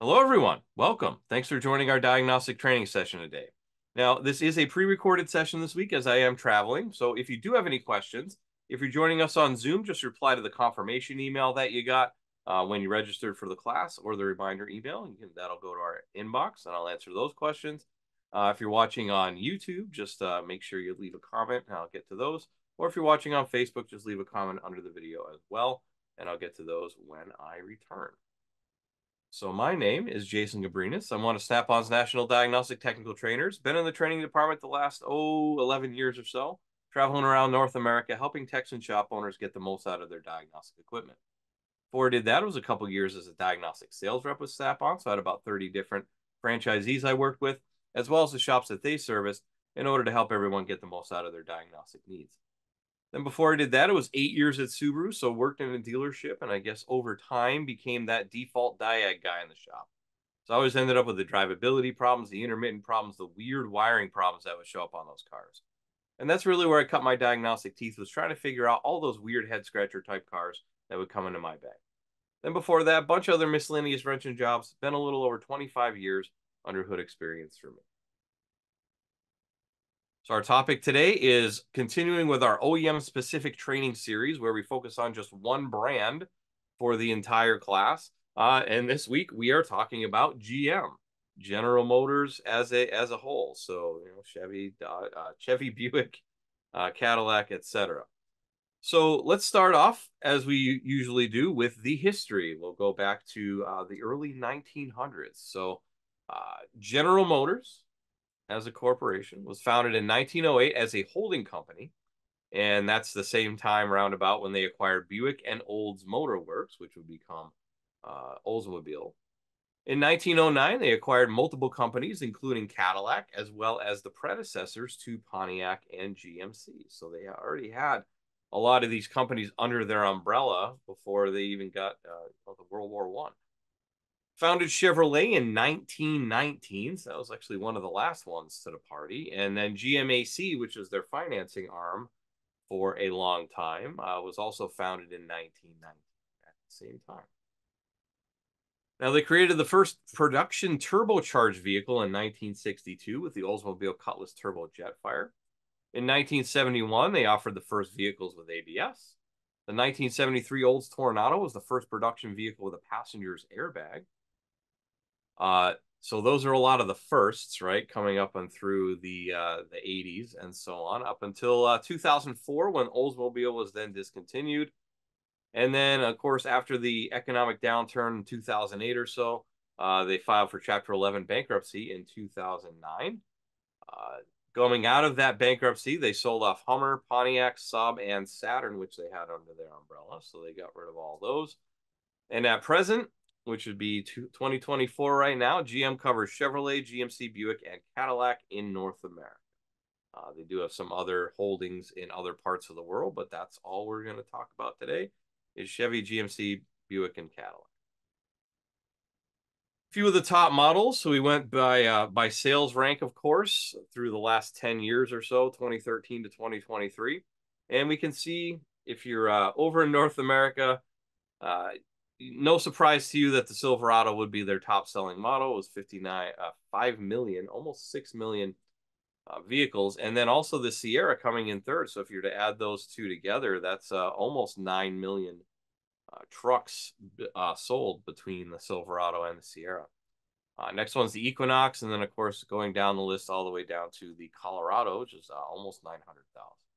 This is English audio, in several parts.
Hello, everyone. Welcome. Thanks for joining our diagnostic training session today. Now, this is a pre-recorded session this week as I am traveling. So if you do have any questions, if you're joining us on Zoom, just reply to the confirmation email that you got uh, when you registered for the class or the reminder email. And can, that'll go to our inbox and I'll answer those questions. Uh, if you're watching on YouTube, just uh, make sure you leave a comment and I'll get to those. Or if you're watching on Facebook, just leave a comment under the video as well, and I'll get to those when I return. So my name is Jason Gabrinas. I'm one of Snap-on's National Diagnostic Technical Trainers. Been in the training department the last, oh, 11 years or so, traveling around North America, helping Texan shop owners get the most out of their diagnostic equipment. Before I did that, it was a couple years as a diagnostic sales rep with Snap-on, so I had about 30 different franchisees I worked with, as well as the shops that they serviced, in order to help everyone get the most out of their diagnostic needs. Then before I did that, it was eight years at Subaru, so worked in a dealership, and I guess over time became that default diag guy in the shop. So I always ended up with the drivability problems, the intermittent problems, the weird wiring problems that would show up on those cars. And that's really where I cut my diagnostic teeth was trying to figure out all those weird head scratcher type cars that would come into my bag. Then before that, a bunch of other miscellaneous wrenching jobs. Been a little over 25 years under hood experience for me. So our topic today is continuing with our OEM specific training series where we focus on just one brand for the entire class. Uh, and this week we are talking about GM, General Motors as a as a whole. So you know Chevy, uh, uh, Chevy, Buick, uh, Cadillac, etc. So let's start off as we usually do with the history. We'll go back to uh, the early 1900s. So uh, General Motors as a corporation, was founded in 1908 as a holding company. And that's the same time roundabout when they acquired Buick and Olds Motor Works, which would become uh, Oldsmobile. In 1909, they acquired multiple companies, including Cadillac, as well as the predecessors to Pontiac and GMC. So they already had a lot of these companies under their umbrella before they even got uh, the World War One. Founded Chevrolet in 1919. So that was actually one of the last ones to the party. And then GMAC, which was their financing arm for a long time, uh, was also founded in 1919 at the same time. Now, they created the first production turbocharged vehicle in 1962 with the Oldsmobile Cutlass Turbo Jetfire. In 1971, they offered the first vehicles with ABS. The 1973 Olds Toronado was the first production vehicle with a passenger's airbag. Uh, so those are a lot of the firsts, right, coming up and through the uh, the 80s and so on, up until uh, 2004 when Oldsmobile was then discontinued, and then of course after the economic downturn in 2008 or so, uh, they filed for Chapter 11 bankruptcy in 2009. Uh, going out of that bankruptcy, they sold off Hummer, Pontiac, Saab, and Saturn, which they had under their umbrella. So they got rid of all those. And at present, which would be 2024 right now. GM covers Chevrolet, GMC, Buick, and Cadillac in North America. Uh, they do have some other holdings in other parts of the world, but that's all we're going to talk about today is Chevy, GMC, Buick, and Cadillac. A few of the top models. So we went by uh, by sales rank, of course, through the last 10 years or so, 2013 to 2023. And we can see if you're uh, over in North America, uh, no surprise to you that the Silverado would be their top selling model. It was 59, uh, 5 million, almost 6 million uh, vehicles. And then also the Sierra coming in third. So if you're to add those two together, that's uh, almost 9 million uh, trucks uh, sold between the Silverado and the Sierra. Uh, next one's the Equinox. And then, of course, going down the list all the way down to the Colorado, which is almost 900,000.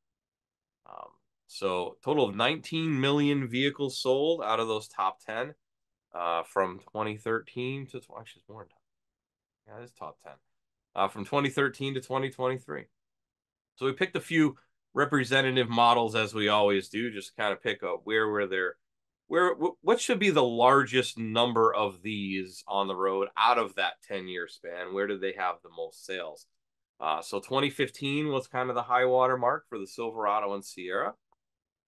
So total of 19 million vehicles sold out of those top 10 uh, from 2013 to actually it's more than yeah, it's top 10 uh, from 2013 to 2023. So we picked a few representative models as we always do, just kind of pick up where were there, where what should be the largest number of these on the road out of that 10 year span? Where did they have the most sales? Uh, so 2015 was kind of the high water mark for the Silverado and Sierra.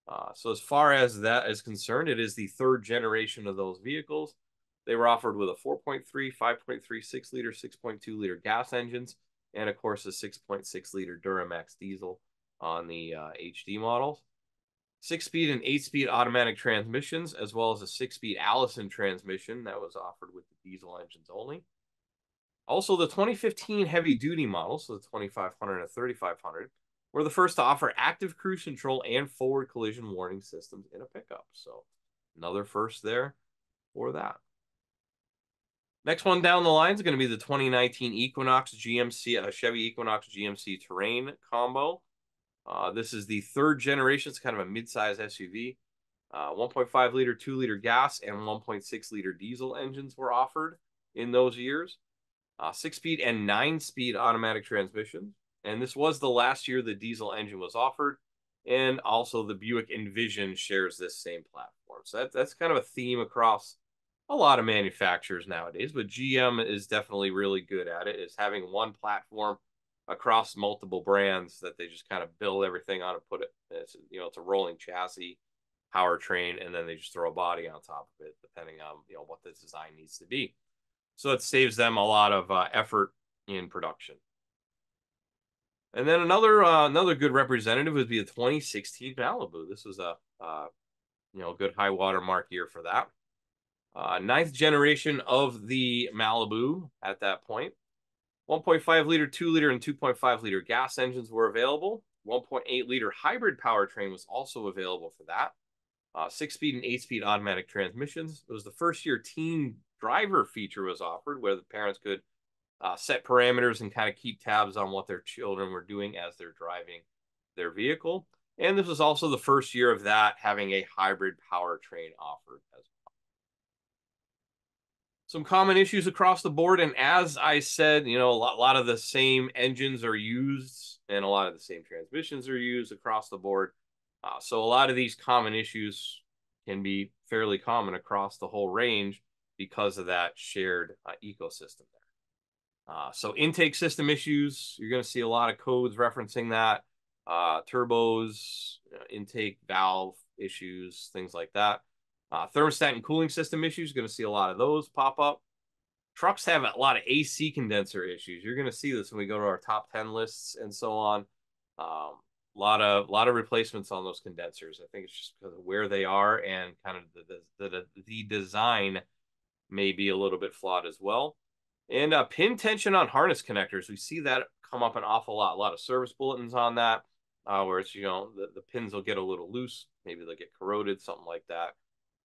Uh, so as far as that is concerned, it is the third generation of those vehicles. They were offered with a 4.3, 5.3, 6 liter, 6.2 liter gas engines, and of course a 6.6 liter Duramax diesel on the uh, HD models. six-speed and eight-speed automatic transmissions, as well as a six-speed Allison transmission that was offered with the diesel engines only. Also, the 2015 heavy-duty models, so the 2500 and 3500, were the first to offer active cruise control and forward collision warning systems in a pickup. So another first there for that. Next one down the line is going to be the 2019 Equinox GMC, uh, Chevy Equinox GMC Terrain combo. Uh, this is the third generation. It's kind of a mid-size SUV. Uh, 1.5 liter, 2 liter gas, and 1.6 liter diesel engines were offered in those years. Uh, six speed and nine speed automatic transmissions. And this was the last year the diesel engine was offered. And also the Buick Envision shares this same platform. So that, that's kind of a theme across a lot of manufacturers nowadays, but GM is definitely really good at it, is having one platform across multiple brands that they just kind of build everything on and put it, it's, you know, it's a rolling chassis, powertrain, and then they just throw a body on top of it, depending on, you know, what the design needs to be. So it saves them a lot of uh, effort in production. And then another uh, another good representative would be the 2016 Malibu. This was a uh, you know good high water mark year for that. Uh, ninth generation of the Malibu at that point. 1.5 liter, 2 liter, and 2.5 liter gas engines were available. 1.8 liter hybrid powertrain was also available for that. Uh, six speed and eight speed automatic transmissions. It was the first year teen driver feature was offered where the parents could uh, set parameters and kind of keep tabs on what their children were doing as they're driving their vehicle. And this was also the first year of that having a hybrid powertrain offered as well. Some common issues across the board. And as I said, you know, a lot, a lot of the same engines are used and a lot of the same transmissions are used across the board. Uh, so a lot of these common issues can be fairly common across the whole range because of that shared uh, ecosystem there. Uh, so intake system issues, you're going to see a lot of codes referencing that. Uh, turbos, intake valve issues, things like that. Uh, thermostat and cooling system issues, going to see a lot of those pop up. Trucks have a lot of AC condenser issues. You're going to see this when we go to our top 10 lists and so on. Um, a lot of lot of replacements on those condensers. I think it's just because of where they are and kind of the the, the, the design may be a little bit flawed as well. And uh, pin tension on harness connectors, we see that come up an awful lot. A lot of service bulletins on that, uh, where it's you know the, the pins will get a little loose, maybe they'll get corroded, something like that,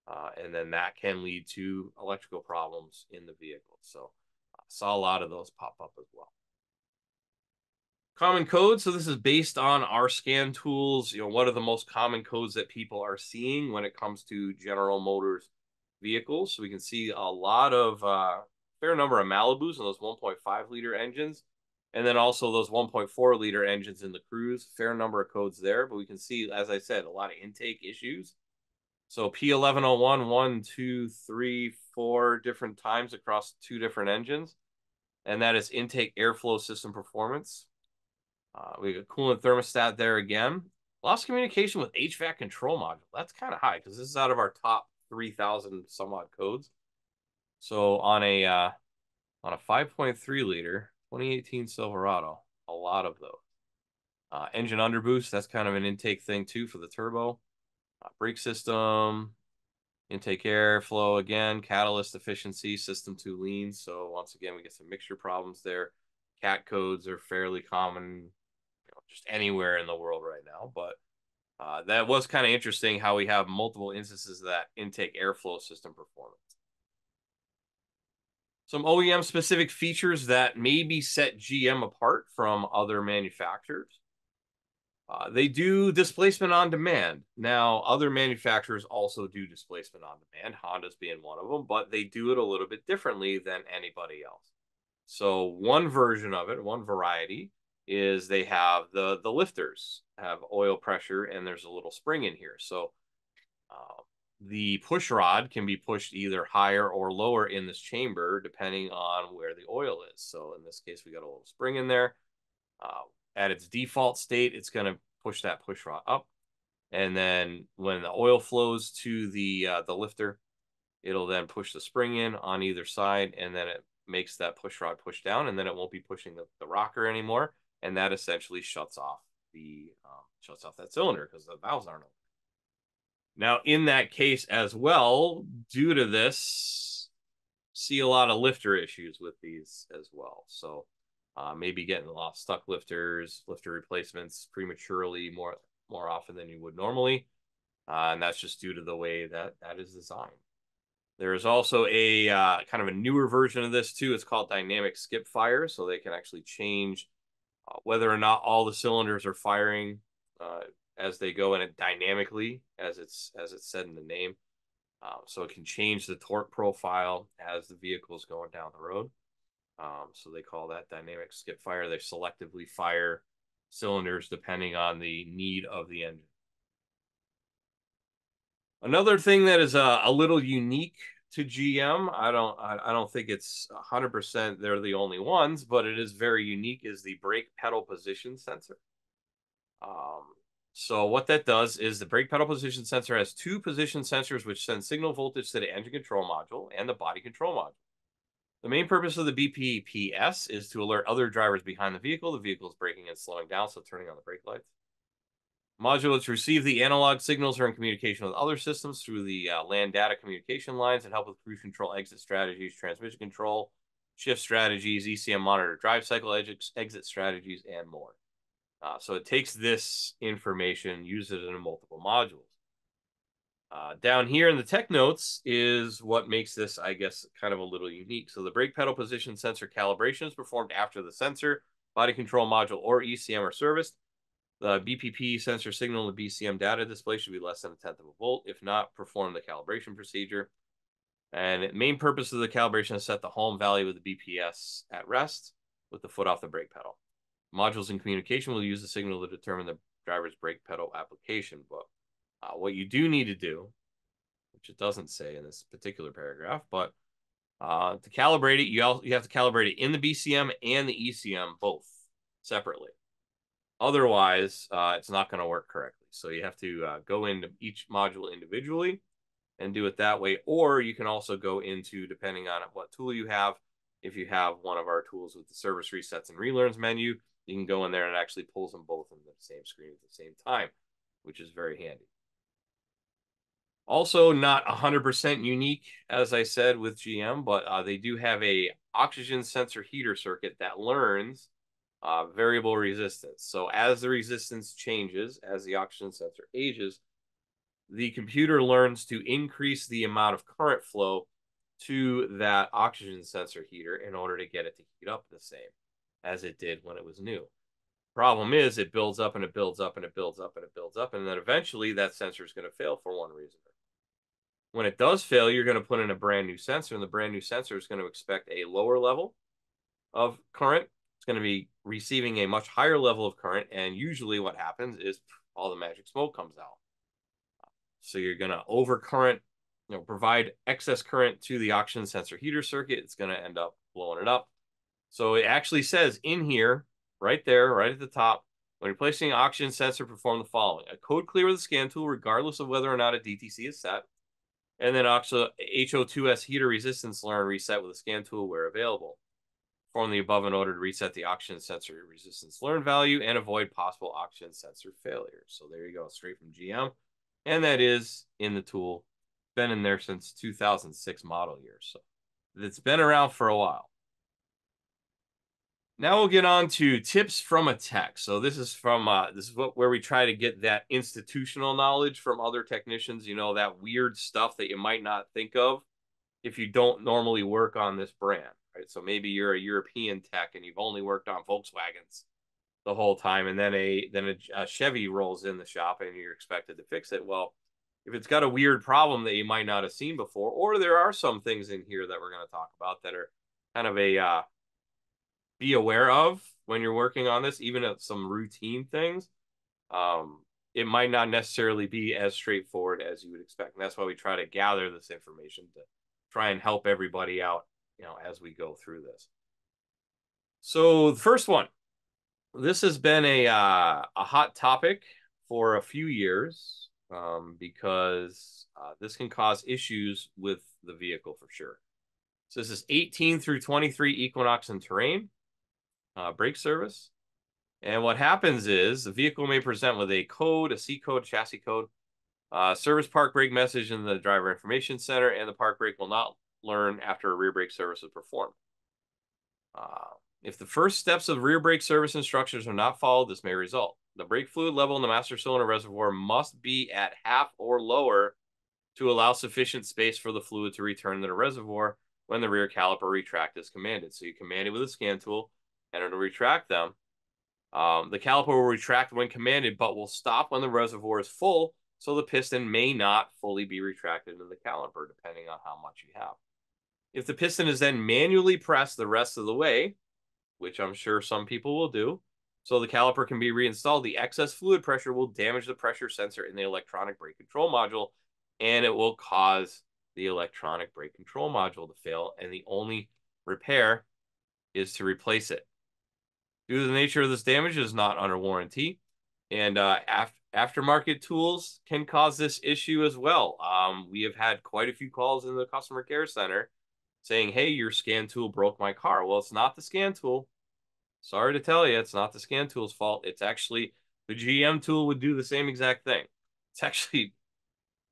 uh, and then that can lead to electrical problems in the vehicle. So I saw a lot of those pop up as well. Common codes. So this is based on our scan tools. You know, what are the most common codes that people are seeing when it comes to General Motors vehicles. So we can see a lot of uh, fair number of Malibus and those 1.5 liter engines. And then also those 1.4 liter engines in the Cruze, fair number of codes there. But we can see, as I said, a lot of intake issues. So P1101, one, two, three, four different times across two different engines. And that is intake airflow system performance. Uh, we got coolant thermostat there again. Lost communication with HVAC control module. That's kind of high because this is out of our top 3,000 some odd codes. So on a uh, on a 5.3 liter 2018 Silverado, a lot of those. Uh, engine underboost, that's kind of an intake thing too for the turbo. Uh, brake system, intake air flow again, catalyst efficiency, system too lean. So once again, we get some mixture problems there. Cat codes are fairly common, you know, just anywhere in the world right now, but uh, that was kind of interesting how we have multiple instances of that intake airflow system performance. Some OEM specific features that maybe set GM apart from other manufacturers. Uh, they do displacement on demand. Now, other manufacturers also do displacement on demand, Honda's being one of them, but they do it a little bit differently than anybody else. So, one version of it, one variety, is they have the the lifters have oil pressure and there's a little spring in here. So uh, the push rod can be pushed either higher or lower in this chamber depending on where the oil is. So in this case, we got a little spring in there. Uh, at its default state, it's going to push that push rod up. And then when the oil flows to the uh, the lifter, it'll then push the spring in on either side, and then it makes that push rod push down, and then it won't be pushing the, the rocker anymore and that essentially shuts off the um, shuts off that cylinder because the valves aren't open. Now, in that case as well, due to this, see a lot of lifter issues with these as well. So uh, maybe getting a lot of stuck lifters, lifter replacements prematurely more more often than you would normally, uh, and that's just due to the way that that is designed. There is also a uh, kind of a newer version of this too. It's called dynamic skip fire, so they can actually change uh, whether or not all the cylinders are firing uh, as they go in it dynamically, as it's as it's said in the name. Um, so it can change the torque profile as the vehicle is going down the road. Um, so they call that dynamic skip fire. They selectively fire cylinders depending on the need of the engine. Another thing that is a, a little unique to GM, I don't I, I don't think it's 100% they're the only ones, but it is very unique is the brake pedal position sensor. Um, so what that does is the brake pedal position sensor has two position sensors which send signal voltage to the engine control module and the body control module. The main purpose of the BPPS is to alert other drivers behind the vehicle. The vehicle is braking and slowing down, so turning on the brake lights. Modules receive the analog signals are in communication with other systems through the uh, LAN data communication lines and help with cruise control exit strategies, transmission control, shift strategies, ECM monitor drive cycle exit strategies, and more. Uh, so it takes this information, uses it in multiple modules. Uh, down here in the tech notes is what makes this, I guess, kind of a little unique. So the brake pedal position sensor calibration is performed after the sensor, body control module, or ECM are serviced. The BPP sensor signal and the BCM data display should be less than a tenth of a volt. If not, perform the calibration procedure. And main purpose of the calibration is set the home value of the BPS at rest with the foot off the brake pedal. Modules in communication will use the signal to determine the driver's brake pedal application. But uh, what you do need to do, which it doesn't say in this particular paragraph, but uh, to calibrate it, you, also, you have to calibrate it in the BCM and the ECM both separately. Otherwise, uh, it's not going to work correctly. So you have to uh, go into each module individually and do it that way. Or you can also go into, depending on what tool you have, if you have one of our tools with the service resets and relearns menu, you can go in there and actually pulls them both in the same screen at the same time, which is very handy. Also, not 100% unique, as I said, with GM, but uh, they do have a oxygen sensor heater circuit that learns uh, variable resistance. So as the resistance changes, as the oxygen sensor ages, the computer learns to increase the amount of current flow to that oxygen sensor heater in order to get it to heat up the same as it did when it was new. Problem is, it builds up and it builds up and it builds up and it builds up, and then eventually that sensor is going to fail for one reason. When it does fail, you're going to put in a brand new sensor, and the brand new sensor is going to expect a lower level of current. It's going to be receiving a much higher level of current, and usually what happens is all the magic smoke comes out. So you're going to overcurrent, you know, provide excess current to the oxygen sensor heater circuit. It's going to end up blowing it up so it actually says in here, right there, right at the top, when replacing an oxygen sensor, perform the following. A code clear with the scan tool, regardless of whether or not a DTC is set. And then also HO2S heater resistance learn reset with a scan tool where available. Perform the above in order to reset the oxygen sensor resistance learn value and avoid possible oxygen sensor failure. So there you go, straight from GM. And that is in the tool. Been in there since 2006 model year. So it's been around for a while. Now we'll get on to tips from a tech. So this is from uh, this is what where we try to get that institutional knowledge from other technicians. You know that weird stuff that you might not think of if you don't normally work on this brand, right? So maybe you're a European tech and you've only worked on Volkswagens the whole time, and then a then a, a Chevy rolls in the shop and you're expected to fix it. Well, if it's got a weird problem that you might not have seen before, or there are some things in here that we're going to talk about that are kind of a uh, be aware of when you're working on this, even at some routine things. Um, it might not necessarily be as straightforward as you would expect. And that's why we try to gather this information to try and help everybody out, you know, as we go through this. So the first one, this has been a uh, a hot topic for a few years um, because uh, this can cause issues with the vehicle for sure. So this is 18 through 23 Equinox and terrain uh, brake service. And what happens is the vehicle may present with a code, a C code, chassis code, Uh, service park brake message in the driver information center, and the park brake will not learn after a rear brake service is performed. Uh, if the first steps of rear brake service instructions are not followed, this may result. The brake fluid level in the master cylinder reservoir must be at half or lower to allow sufficient space for the fluid to return to the reservoir when the rear caliper retract is commanded. So you command it with a scan tool and it'll retract them. Um, the caliper will retract when commanded, but will stop when the reservoir is full. So the piston may not fully be retracted into the caliper, depending on how much you have. If the piston is then manually pressed the rest of the way, which I'm sure some people will do, so the caliper can be reinstalled, the excess fluid pressure will damage the pressure sensor in the electronic brake control module, and it will cause the electronic brake control module to fail. And the only repair is to replace it. Due to the nature of this damage, is not under warranty, and uh, af- aftermarket tools can cause this issue as well. Um, we have had quite a few calls in the customer care center saying, "Hey, your scan tool broke my car." Well, it's not the scan tool. Sorry to tell you, it's not the scan tool's fault. It's actually the GM tool would do the same exact thing. It's actually,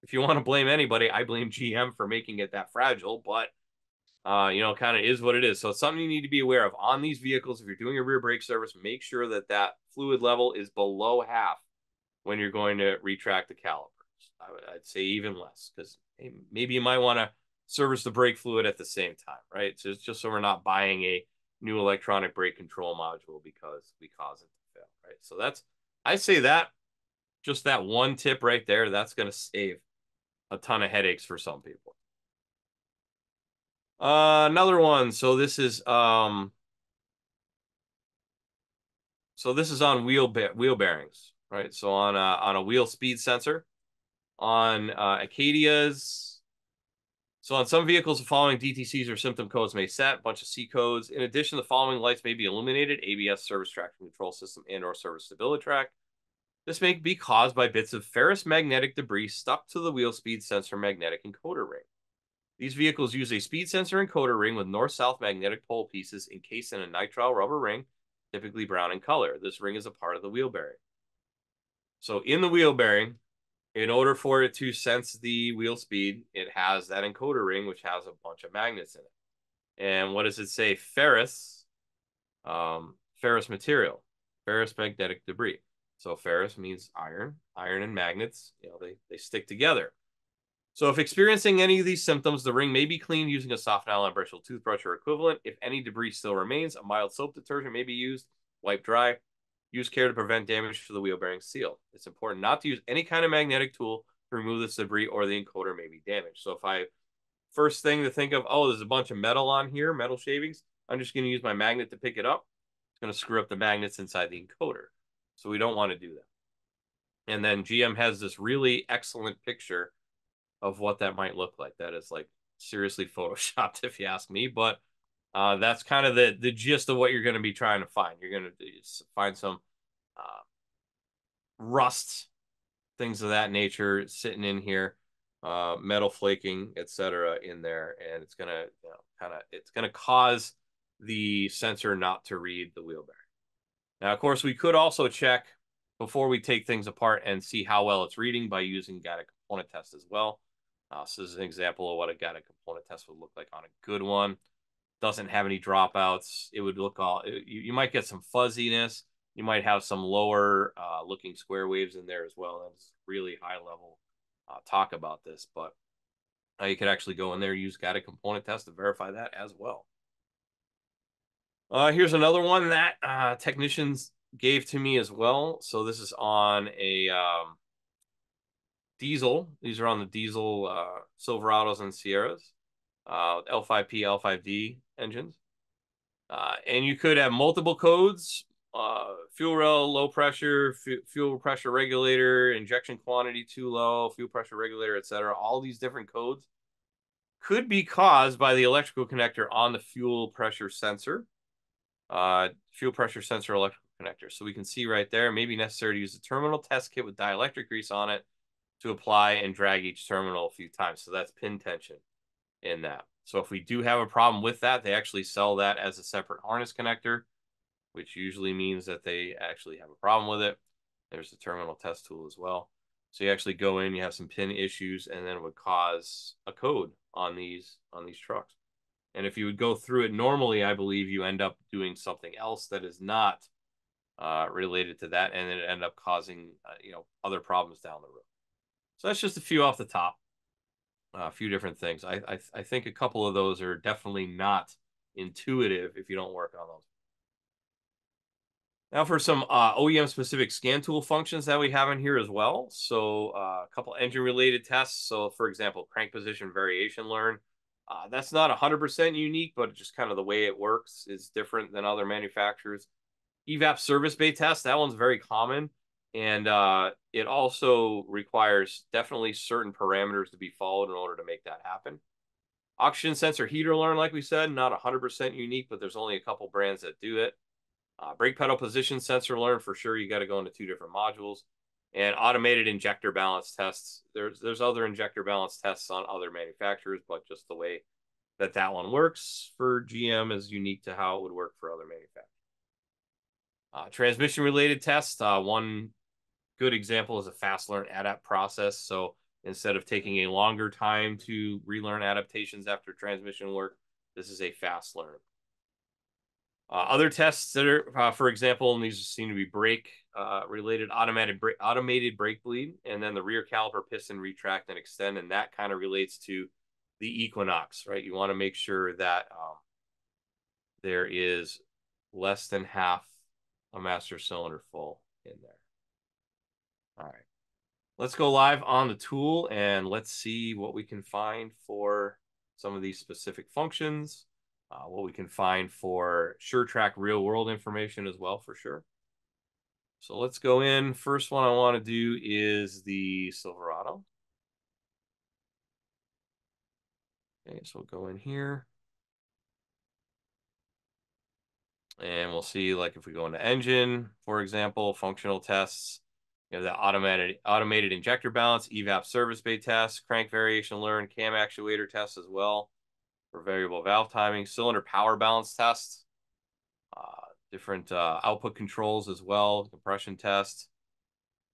if you want to blame anybody, I blame GM for making it that fragile, but uh, you know, kind of is what it is. So it's something you need to be aware of on these vehicles. If you're doing a rear brake service, make sure that that fluid level is below half when you're going to retract the calipers. I would, I'd say even less because maybe you might want to service the brake fluid at the same time, right? So it's just so we're not buying a new electronic brake control module because we cause it to fail, right? So that's, I say that, just that one tip right there, that's going to save a ton of headaches for some people. Uh, another one. So this is, um, so this is on wheel, wheel bearings, right? So on a, on a wheel speed sensor, on uh, Acadia's, so on some vehicles, the following DTCs or symptom codes may set, bunch of C codes. In addition, the following lights may be illuminated, ABS service traction control system and or service StabiliTrak. This may be caused by bits of ferrous magnetic debris stuck to the wheel speed sensor magnetic encoder ring. These vehicles use a speed sensor encoder ring with north-south magnetic pole pieces encased in a nitrile rubber ring, typically brown in color. This ring is a part of the wheel bearing. So in the wheel bearing, in order for it to sense the wheel speed, it has that encoder ring, which has a bunch of magnets in it. And what does it say? Ferrous, um, ferrous material, ferrous magnetic debris. So ferrous means iron, iron and magnets, you know, they, they stick together. So if experiencing any of these symptoms, the ring may be cleaned using a soft nylon bristle toothbrush or equivalent. If any debris still remains, a mild soap detergent may be used, wipe dry, Use care to prevent damage to the wheel bearing seal. It's important not to use any kind of magnetic tool to remove this debris or the encoder may be damaged. So if I first thing to think of, oh, there's a bunch of metal on here, metal shavings, I'm just going to use my magnet to pick it up. It's going to screw up the magnets inside the encoder. So we don't want to do that. And then GM has this really excellent picture of what that might look like. That is like seriously photoshopped, if you ask me. But uh, that's kind of the the gist of what you're going to be trying to find. You're going to find some uh, rust, things of that nature, sitting in here, uh, metal flaking, etc., in there, and it's going to you know, kind of it's going to cause the sensor not to read the wheel bearing. Now, of course, we could also check before we take things apart and see how well it's reading by using guided component test as well. Uh, so this is an example of what a guided component test would look like on a good one doesn't have any dropouts. It would look all, you, you might get some fuzziness. You might have some lower uh, looking square waves in there as well. That's really high level uh, talk about this, but you could actually go in there use guided component test to verify that as well. Uh, here's another one that uh, technicians gave to me as well. So this is on a um, diesel. These are on the diesel uh, Silverados and Sierras uh, L5P, L5D engines. Uh, and you could have multiple codes, uh, fuel rail, low pressure, fuel pressure regulator, injection quantity too low, fuel pressure regulator, etc. All these different codes could be caused by the electrical connector on the fuel pressure sensor, uh, fuel pressure sensor electrical connector. So we can see right there, maybe necessary to use a terminal test kit with dielectric grease on it to apply and drag each terminal a few times. So that's pin tension in that. So if we do have a problem with that, they actually sell that as a separate harness connector, which usually means that they actually have a problem with it. There's the terminal test tool as well. So you actually go in, you have some pin issues, and then it would cause a code on these on these trucks. And if you would go through it normally, I believe you end up doing something else that is not uh, related to that, and then it end up causing uh, you know other problems down the road. So that's just a few off the top, uh, a few different things. I, I I think a couple of those are definitely not intuitive if you don't work on those. Now for some uh, OEM specific scan tool functions that we have in here as well. So uh, a couple engine related tests. So for example, crank position variation learn. Uh, that's not 100% unique, but just kind of the way it works is different than other manufacturers. EVAP service bay test, that one's very common. And uh, it also requires definitely certain parameters to be followed in order to make that happen. Oxygen sensor heater learn, like we said, not 100% unique, but there's only a couple brands that do it. Uh, brake pedal position sensor learn for sure. You got to go into two different modules and automated injector balance tests. There's there's other injector balance tests on other manufacturers, but just the way that that one works for GM is unique to how it would work for other manufacturers. Uh, transmission related tests. Uh, one good example is a fast learn adapt process. So instead of taking a longer time to relearn adaptations after transmission work, this is a fast learn. Uh, other tests that are, uh, for example, and these seem to be brake uh, related, automated brake, automated brake bleed, and then the rear caliper piston retract and extend, and that kind of relates to the Equinox, right? You want to make sure that um, there is less than half a master cylinder full in there. All right, let's go live on the tool and let's see what we can find for some of these specific functions uh, what we can find for SureTrack real world information as well, for sure. So let's go in. First one I want to do is the Silverado. Okay, so we'll go in here. And we'll see, like, if we go into engine, for example, functional tests, you have the automated automated injector balance, EVAP service bay test, crank variation learn, cam actuator test as well for variable valve timing, cylinder power balance test, uh, different uh, output controls as well, compression test.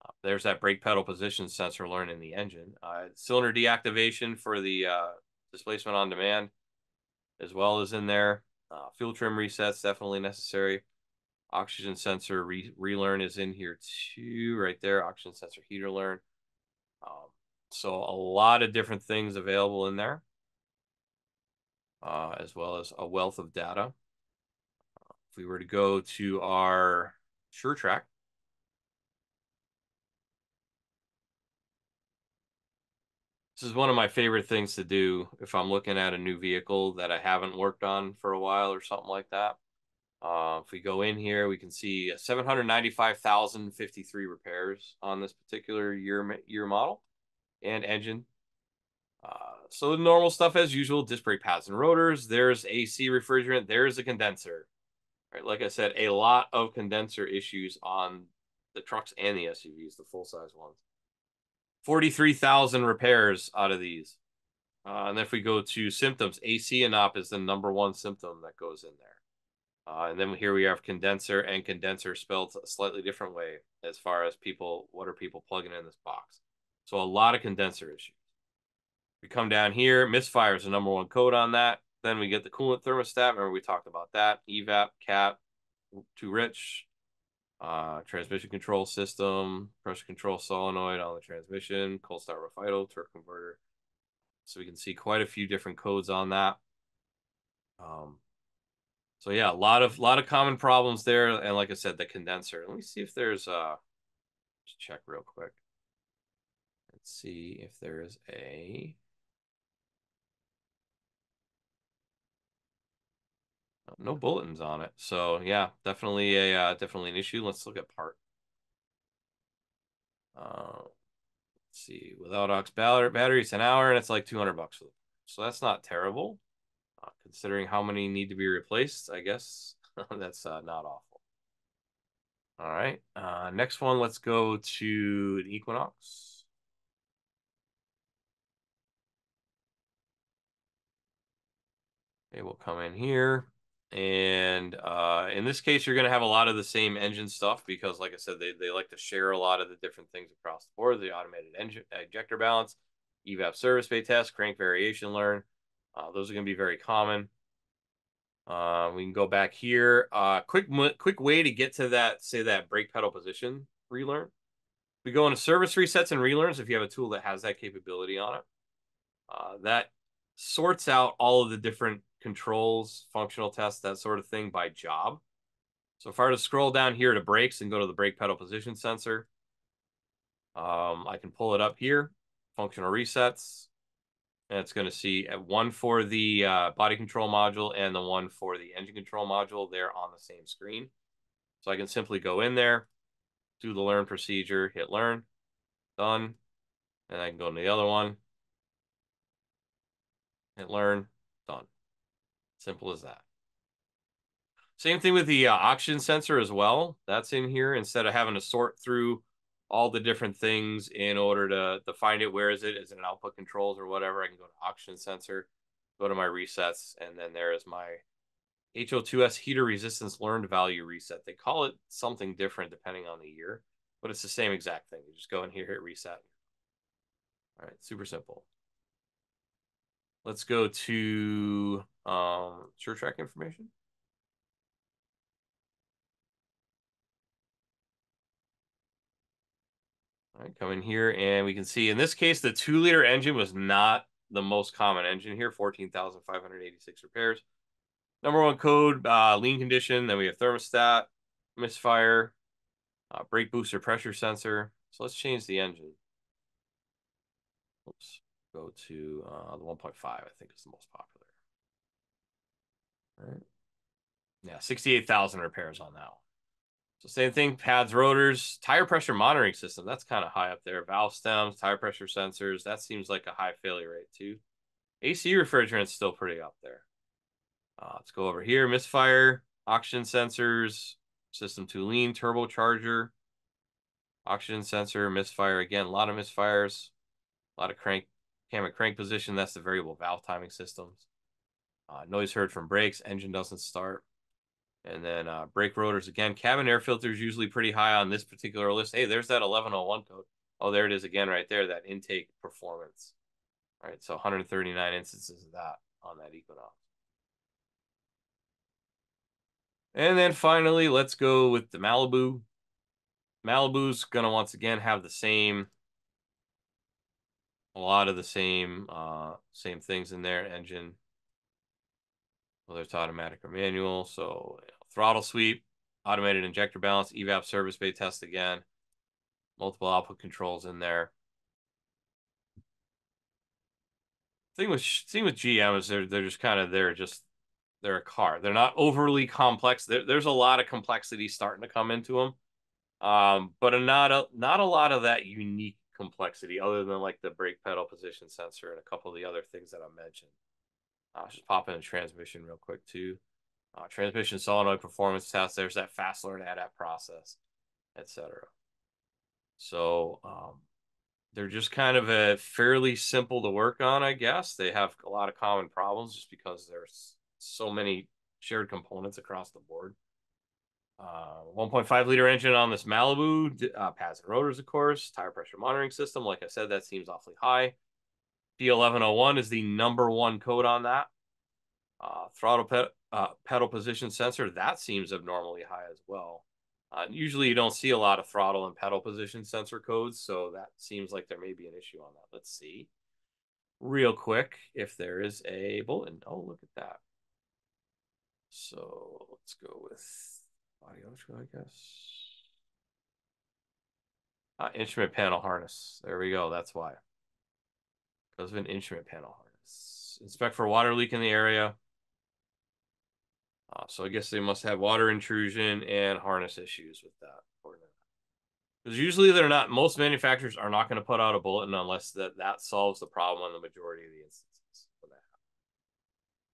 Uh, there's that brake pedal position sensor learned in the engine. Uh, cylinder deactivation for the uh, displacement on demand as well as in there. Uh, fuel trim resets definitely necessary. Oxygen sensor re relearn is in here too, right there. Oxygen sensor heater learn. Um, so a lot of different things available in there uh, as well as a wealth of data. If we were to go to our SureTrack, this is one of my favorite things to do if I'm looking at a new vehicle that I haven't worked on for a while or something like that. Uh, if we go in here, we can see 795,053 repairs on this particular year year model and engine. Uh, so the normal stuff as usual, disc brake pads and rotors. There's AC refrigerant. There's a condenser. Right, like I said, a lot of condenser issues on the trucks and the SUVs, the full size ones. 43,000 repairs out of these. Uh, and if we go to symptoms, AC and op is the number one symptom that goes in there. Uh, and then here we have condenser and condenser spelled a slightly different way as far as people, what are people plugging in this box? So a lot of condenser issues. We come down here, misfire is the number one code on that. Then we get the coolant thermostat. Remember we talked about that. EVAP, cap, too rich. Uh, transmission control system, pressure control solenoid on the transmission, cold start rough torque converter. So we can see quite a few different codes on that. Um, so yeah, a lot of lot of common problems there. And like I said, the condenser. Let me see if there's uh just check real quick. Let's see if there is a no bulletins on it. So yeah, definitely a uh, definitely an issue. Let's look at part. Uh, let's see, without aux batteries an hour, and it's like 200 bucks for them. So that's not terrible, uh, considering how many need to be replaced. I guess that's uh, not awful. All right, uh, next one. Let's go to the Equinox. Okay, we'll come in here. And uh, in this case, you're going to have a lot of the same engine stuff because, like I said, they, they like to share a lot of the different things across the board. The automated engine injector balance, evap service bay test, crank variation learn. Uh, those are going to be very common. Uh, we can go back here. Uh, quick quick way to get to that, say that brake pedal position relearn. We go into service resets and relearns if you have a tool that has that capability on it. Uh, that sorts out all of the different controls, functional tests, that sort of thing by job. So if I were to scroll down here to brakes and go to the brake pedal position sensor, um, I can pull it up here, functional resets, and it's going to see one for the uh, body control module and the one for the engine control module. They're on the same screen. So I can simply go in there, do the learn procedure, hit learn, done. And I can go to the other one, hit learn, done. Simple as that. Same thing with the uh, oxygen sensor as well. That's in here instead of having to sort through all the different things in order to, to find it. Where is it? Is it an output controls or whatever? I can go to oxygen sensor, go to my resets, and then there is my HO2S heater resistance learned value reset. They call it something different depending on the year, but it's the same exact thing. You just go in here, hit reset. All right, super simple. Let's go to um, SureTrack information. Right, come in here and we can see in this case, the two liter engine was not the most common engine here, 14,586 repairs. Number one code, uh, lean condition. Then we have thermostat, misfire, uh, brake booster pressure sensor. So let's change the engine. Oops go to uh, the 1.5, I think is the most popular. All right. Yeah, 68,000 repairs on that one. So same thing, pads, rotors, tire pressure monitoring system. That's kind of high up there. Valve stems, tire pressure sensors. That seems like a high failure rate too. AC refrigerant's still pretty up there. Uh, let's go over here. Misfire, oxygen sensors, system too lean, turbocharger, oxygen sensor, misfire. Again, a lot of misfires, a lot of crank cam and crank position. That's the variable valve timing systems. Uh, noise heard from brakes. Engine doesn't start. And then uh, brake rotors again. Cabin air filter is usually pretty high on this particular list. Hey, there's that 1101 code. Oh, there it is again right there. That intake performance. All right, so 139 instances of that on that Equinox. And then finally, let's go with the Malibu. Malibu's going to once again have the same a lot of the same uh, same things in there. Engine, whether it's automatic or manual. So you know, throttle sweep, automated injector balance, evap service bay test again, multiple output controls in there. Thing with thing with GM is they're they're just kind of they're just they're a car. They're not overly complex. There, there's a lot of complexity starting to come into them, um, but not a not a lot of that unique complexity other than like the brake pedal position sensor and a couple of the other things that I mentioned. I'll just pop in a transmission real quick too. Uh, transmission solenoid performance test. There's that fast learn adapt process, etc. So um, they're just kind of a fairly simple to work on, I guess. They have a lot of common problems just because there's so many shared components across the board. Uh, 1.5 liter engine on this Malibu, uh, pads and rotors, of course. Tire pressure monitoring system. Like I said, that seems awfully high. P1101 is the number one code on that. Uh, throttle uh, pedal position sensor, that seems abnormally high as well. Uh, usually you don't see a lot of throttle and pedal position sensor codes, so that seems like there may be an issue on that. Let's see real quick if there is a bulletin. Oh, look at that. So let's go with Audio, I guess. Uh, instrument panel harness. There we go. That's why. Because of an instrument panel harness. Inspect for water leak in the area. Uh, so I guess they must have water intrusion and harness issues with that. Because usually they're not, most manufacturers are not going to put out a bulletin unless that, that solves the problem on the majority of the instances.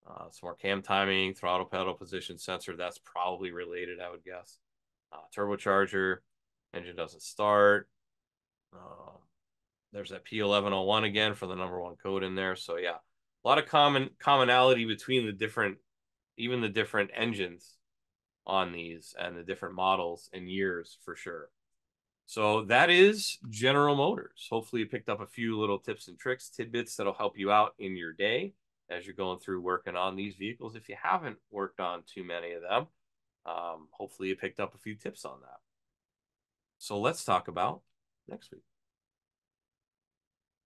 Uh, some more cam timing, throttle pedal position sensor. That's probably related, I would guess. Uh, turbocharger, engine doesn't start. Uh, there's that P1101 again for the number one code in there. So yeah, a lot of common commonality between the different even the different engines on these and the different models and years for sure. So that is General Motors. Hopefully, you picked up a few little tips and tricks, tidbits that'll help you out in your day as you're going through working on these vehicles. If you haven't worked on too many of them, um, hopefully, you picked up a few tips on that. So let's talk about next week.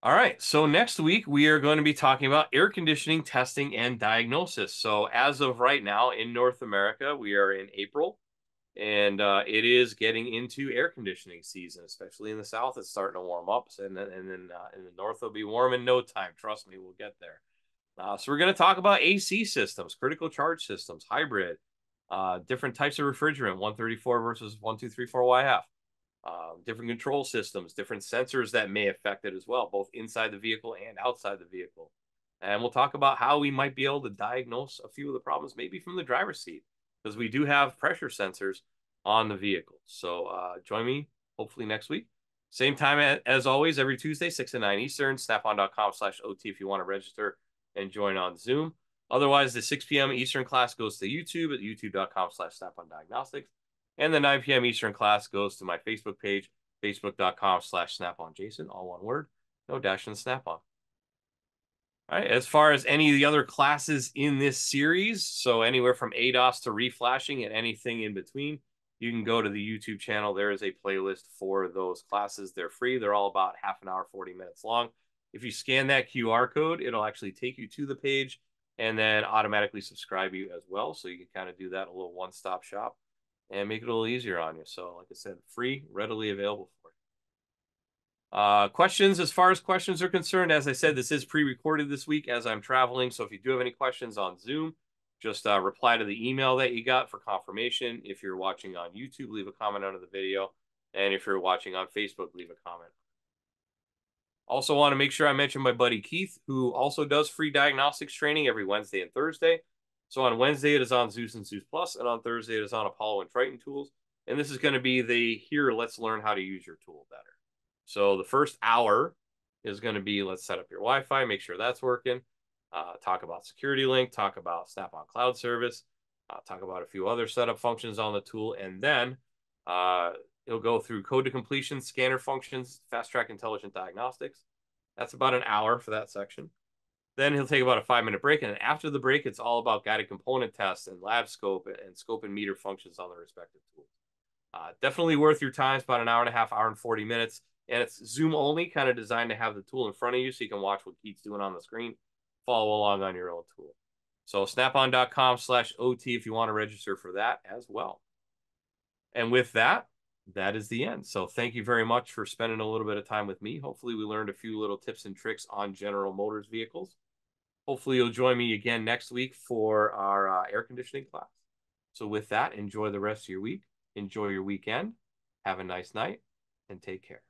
All right. So next week, we are going to be talking about air conditioning testing and diagnosis. So, as of right now in North America, we are in April and uh, it is getting into air conditioning season, especially in the south. It's starting to warm up, and then, and then uh, in the north, it'll be warm in no time. Trust me, we'll get there. Uh, so, we're going to talk about AC systems, critical charge systems, hybrid, uh, different types of refrigerant 134 versus 1234 YF um, different control systems, different sensors that may affect it as well, both inside the vehicle and outside the vehicle. And we'll talk about how we might be able to diagnose a few of the problems, maybe from the driver's seat, because we do have pressure sensors on the vehicle. So uh, join me hopefully next week. Same time as always, every Tuesday, 6 to 9 Eastern, snapon.com slash OT if you want to register and join on Zoom. Otherwise, the 6 p.m. Eastern class goes to YouTube at youtube.com slash snapon diagnostics. And the 9 p.m. Eastern class goes to my Facebook page, facebook.com slash snaponjason, all one word, no dash and snap on. All right, as far as any of the other classes in this series, so anywhere from ADAS to reflashing and anything in between, you can go to the YouTube channel. There is a playlist for those classes. They're free. They're all about half an hour, 40 minutes long. If you scan that QR code, it'll actually take you to the page and then automatically subscribe you as well. So you can kind of do that a little one-stop shop and make it a little easier on you. So, like I said, free, readily available for you. Uh, questions, as far as questions are concerned, as I said, this is pre-recorded this week as I'm traveling. So if you do have any questions on Zoom, just uh, reply to the email that you got for confirmation. If you're watching on YouTube, leave a comment under the video. And if you're watching on Facebook, leave a comment. Also want to make sure I mention my buddy Keith, who also does free diagnostics training every Wednesday and Thursday. So on Wednesday, it is on Zeus and Zeus Plus, and on Thursday, it is on Apollo and Triton tools. And this is going to be the here, let's learn how to use your tool better. So the first hour is going to be let's set up your Wi Fi, make sure that's working, uh, talk about Security Link, talk about Snap on Cloud Service, uh, talk about a few other setup functions on the tool, and then uh, it'll go through code to completion, scanner functions, fast track intelligent diagnostics. That's about an hour for that section. Then he'll take about a five minute break. And after the break, it's all about guided component tests and lab scope and scope and meter functions on the respective tools. Uh, definitely worth your time. It's about an hour and a half, hour and 40 minutes. And it's Zoom only, kind of designed to have the tool in front of you so you can watch what Keith's doing on the screen, follow along on your own tool. So snapon.com slash OT if you want to register for that as well. And with that, that is the end. So thank you very much for spending a little bit of time with me. Hopefully we learned a few little tips and tricks on General Motors vehicles. Hopefully, you'll join me again next week for our uh, air conditioning class. So, with that, enjoy the rest of your week. Enjoy your weekend. Have a nice night and take care.